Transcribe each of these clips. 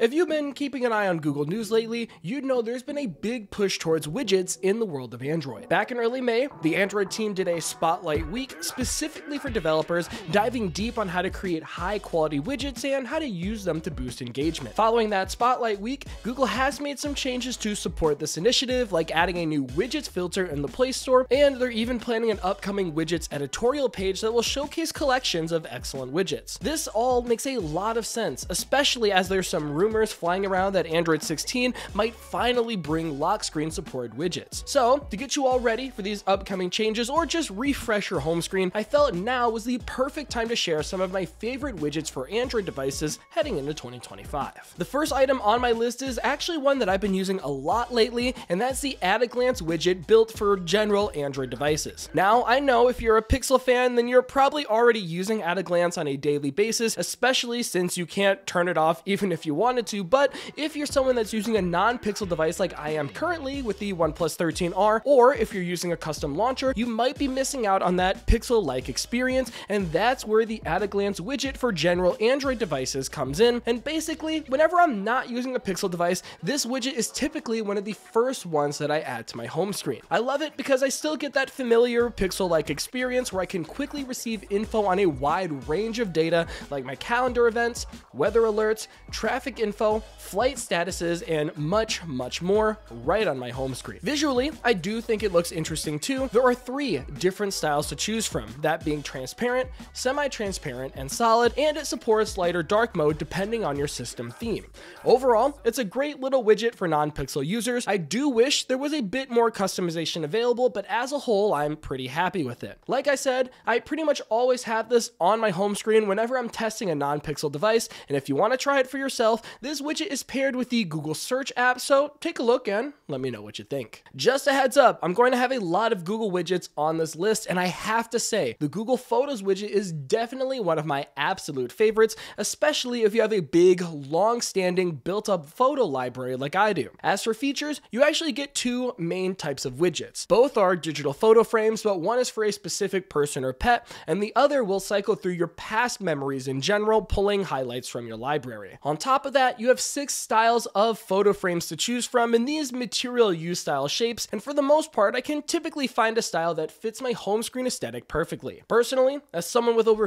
If you've been keeping an eye on Google News lately, you'd know there's been a big push towards widgets in the world of Android. Back in early May, the Android team did a Spotlight Week specifically for developers, diving deep on how to create high quality widgets and how to use them to boost engagement. Following that Spotlight Week, Google has made some changes to support this initiative, like adding a new widgets filter in the Play Store, and they're even planning an upcoming widgets editorial page that will showcase collections of excellent widgets. This all makes a lot of sense, especially as there's some rumors rumors flying around that Android 16 might finally bring lock screen supported widgets. So, to get you all ready for these upcoming changes or just refresh your home screen, I felt now was the perfect time to share some of my favorite widgets for Android devices heading into 2025. The first item on my list is actually one that I've been using a lot lately, and that's the At a Glance widget built for general Android devices. Now, I know if you're a Pixel fan, then you're probably already using At a Glance on a daily basis, especially since you can't turn it off even if you wanted wanted to, but if you're someone that's using a non-Pixel device like I am currently with the OnePlus 13R, or if you're using a custom launcher, you might be missing out on that Pixel-like experience, and that's where the at-a-glance widget for general Android devices comes in, and basically, whenever I'm not using a Pixel device, this widget is typically one of the first ones that I add to my home screen. I love it because I still get that familiar Pixel-like experience where I can quickly receive info on a wide range of data like my calendar events, weather alerts, traffic info, flight statuses, and much, much more right on my home screen. Visually, I do think it looks interesting too. There are three different styles to choose from, that being transparent, semi-transparent, and solid, and it supports light or dark mode depending on your system theme. Overall, it's a great little widget for non-pixel users. I do wish there was a bit more customization available, but as a whole, I'm pretty happy with it. Like I said, I pretty much always have this on my home screen whenever I'm testing a non-pixel device, and if you want to try it for yourself, this widget is paired with the Google Search app, so take a look and let me know what you think. Just a heads up, I'm going to have a lot of Google widgets on this list, and I have to say, the Google Photos widget is definitely one of my absolute favorites, especially if you have a big, long-standing, built-up photo library like I do. As for features, you actually get two main types of widgets. Both are digital photo frames, but one is for a specific person or pet, and the other will cycle through your past memories in general, pulling highlights from your library. On top of that, that, you have six styles of photo frames to choose from in these Material You style shapes, and for the most part, I can typically find a style that fits my home screen aesthetic perfectly. Personally, as someone with over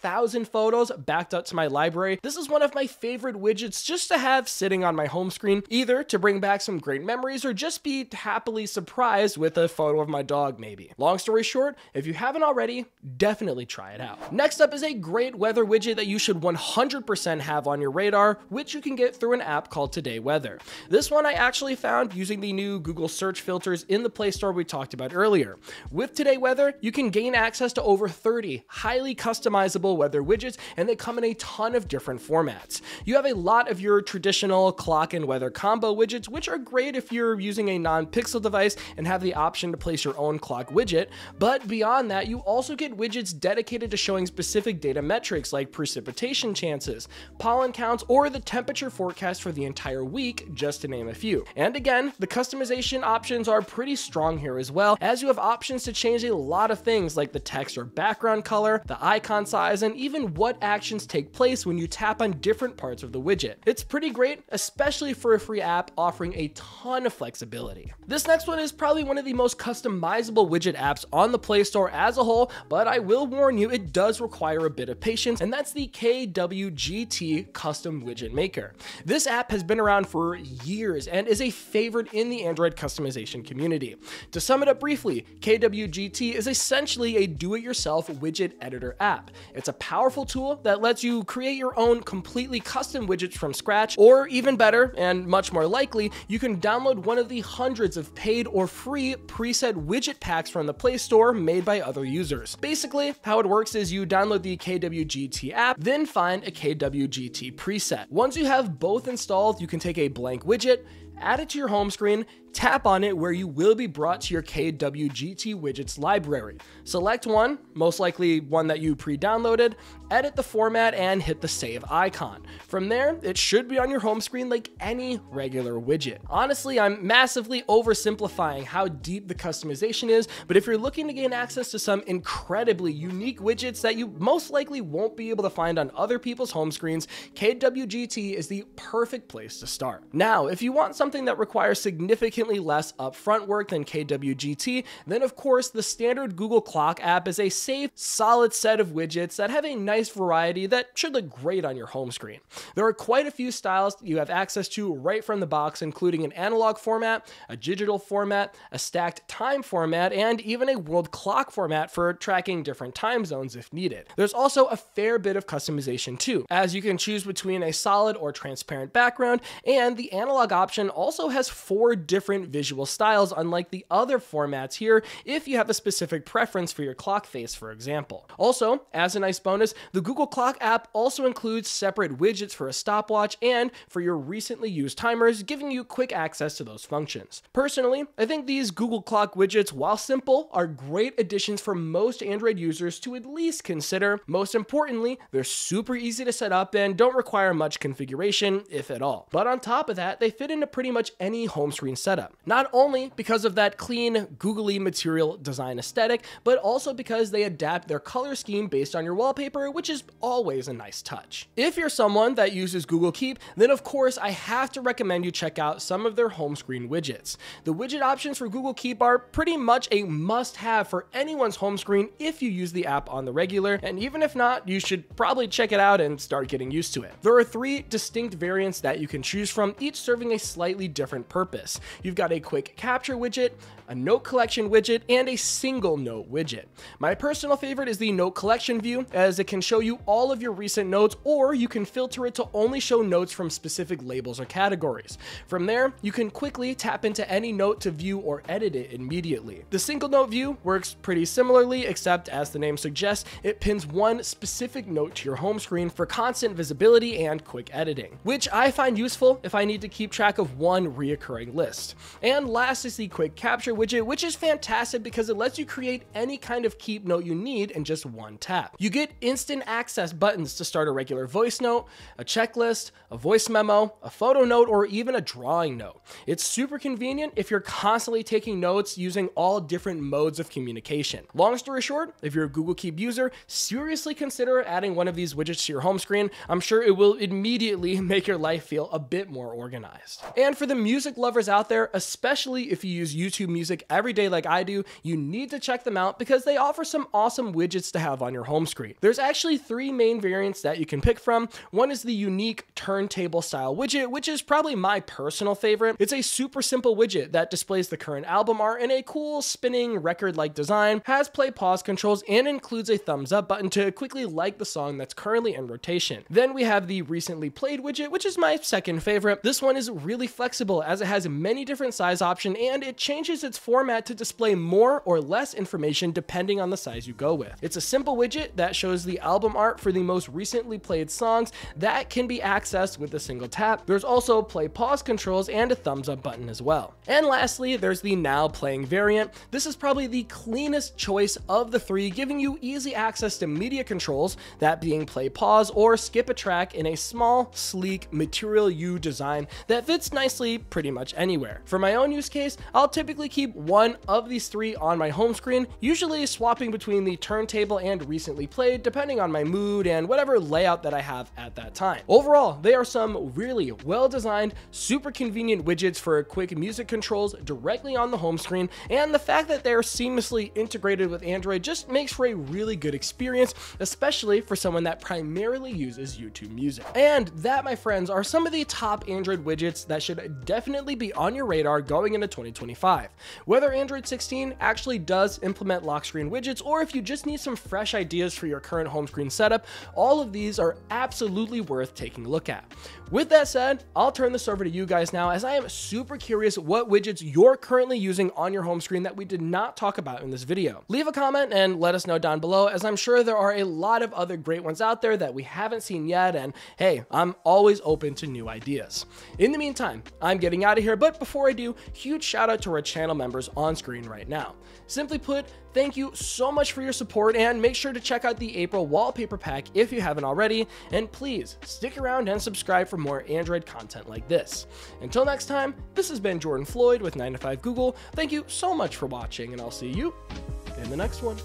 15,000 photos backed up to my library, this is one of my favorite widgets just to have sitting on my home screen, either to bring back some great memories or just be happily surprised with a photo of my dog maybe. Long story short, if you haven't already, definitely try it out. Next up is a great weather widget that you should 100% have on your radar, which you can get through an app called Today Weather. This one I actually found using the new Google search filters in the Play Store we talked about earlier. With Today Weather, you can gain access to over 30 highly customizable weather widgets, and they come in a ton of different formats. You have a lot of your traditional clock and weather combo widgets, which are great if you're using a non-pixel device and have the option to place your own clock widget, but beyond that, you also get widgets dedicated to showing specific data metrics like precipitation chances, pollen counts, or the temperature forecast for the entire week, just to name a few. And again, the customization options are pretty strong here as well, as you have options to change a lot of things like the text or background color, the icon size, and even what actions take place when you tap on different parts of the widget. It's pretty great, especially for a free app offering a ton of flexibility. This next one is probably one of the most customizable widget apps on the Play Store as a whole, but I will warn you, it does require a bit of patience, and that's the KWGT custom widget maker. This app has been around for years and is a favorite in the Android customization community. To sum it up briefly, KWGT is essentially a do-it-yourself widget editor app. It's a powerful tool that lets you create your own completely custom widgets from scratch, or even better, and much more likely, you can download one of the hundreds of paid or free preset widget packs from the Play Store made by other users. Basically, how it works is you download the KWGT app, then find a KWGT preset. Once you have both installed, you can take a blank widget, add it to your home screen, tap on it where you will be brought to your KWGT widgets library. Select one, most likely one that you pre-downloaded, edit the format and hit the save icon. From there, it should be on your home screen like any regular widget. Honestly, I'm massively oversimplifying how deep the customization is, but if you're looking to gain access to some incredibly unique widgets that you most likely won't be able to find on other people's home screens, KWGT is the perfect place to start. Now, if you want something that requires significantly less upfront work than KWGT, then of course the standard Google Clock app is a safe, solid set of widgets that have a nice variety that should look great on your home screen. There are quite a few styles you have access to right from the box, including an analog format, a digital format, a stacked time format, and even a world clock format for tracking different time zones if needed. There's also a fair bit of customization too, as you can choose between a solid or transparent background, and the analog option also has four different visual styles, unlike the other formats here, if you have a specific preference for your clock face, for example. Also, as a nice bonus, the Google Clock app also includes separate widgets for a stopwatch and for your recently used timers, giving you quick access to those functions. Personally, I think these Google Clock widgets, while simple, are great additions for most Android users to at least consider. Most importantly, they're super easy to set up and don't require much configuration, if at all. But on top of that, they fit into pretty much any home screen setup. Not only because of that clean, googly material design aesthetic, but also because they adapt their color scheme based on your wallpaper, which is always a nice touch. If you're someone that uses Google Keep, then of course I have to recommend you check out some of their home screen widgets. The widget options for Google Keep are pretty much a must have for anyone's home screen if you use the app on the regular, and even if not, you should probably check it out and start getting used to it. There are three distinct variants that you can choose from, each serving a slightly different purpose. You've got a quick capture widget, a note collection widget, and a single note widget. My personal favorite is the note collection view, as it can show you all of your recent notes, or you can filter it to only show notes from specific labels or categories. From there, you can quickly tap into any note to view or edit it immediately. The single note view works pretty similarly, except as the name suggests, it pins one specific note to your home screen for constant visibility and quick editing, which I find useful if I need to keep track of one reoccurring list. And last is the quick capture widget, which is fantastic because it lets you create any kind of keep note you need in just one tap. You get instant access buttons to start a regular voice note, a checklist, a voice memo, a photo note, or even a drawing note. It's super convenient if you're constantly taking notes using all different modes of communication. Long story short, if you're a Google Keep user, seriously consider adding one of these widgets to your home screen. I'm sure it will immediately make your life feel a bit more organized. And for the music lovers out there, especially if you use YouTube Music every day like I do, you need to check them out because they offer some awesome widgets to have on your home screen. There's actually three main variants that you can pick from. One is the unique turntable style widget, which is probably my personal favorite. It's a super simple widget that displays the current album art in a cool spinning record-like design, has play pause controls, and includes a thumbs up button to quickly like the song that's currently in rotation. Then we have the recently played widget, which is my second favorite. This one is really flexible as it has many different size options and it changes its format to display more or less information depending on the size you go with. It's a simple widget that shows the album art for the most recently played songs that can be accessed with a single tap. There's also play pause controls and a thumbs up button as well. And lastly, there's the now playing variant. This is probably the cleanest choice of the three, giving you easy access to media controls, that being play pause or skip a track in a small, sleek Material You design that fits nicely pretty much anywhere. For my own use case, I'll typically keep one of these three on my home screen, usually swapping between the turntable and recently played, depending on my mood and whatever layout that I have at that time. Overall, they are some really well designed, super convenient widgets for quick music controls directly on the home screen, and the fact that they're seamlessly integrated with Android just makes for a really good experience, especially for someone that primarily uses YouTube Music. And that, my friends, are some of the top Android widgets that should definitely be on your radar going into 2025. Whether Android 16 actually does implement lock screen widgets or if you just need some fresh ideas for your current home screen setup, all of these are absolutely worth taking a look at. With that said, I'll turn this over to you guys now as I am super curious what widgets you're currently using on your home screen that we did not talk about in this video. Leave a comment and let us know down below as I'm sure there are a lot of other great ones out there that we haven't seen yet and hey, I'm always open to new ideas. In the meantime, I'm getting out of here, but before I do, huge shout out to our channel members on screen right now. Simply put, thank you so much for your support and make sure to check out the April wallpaper pack if you haven't already, and please stick around and subscribe for more Android content like this. Until next time, this has been Jordan Floyd with 9to5 Google. Thank you so much for watching, and I'll see you in the next one.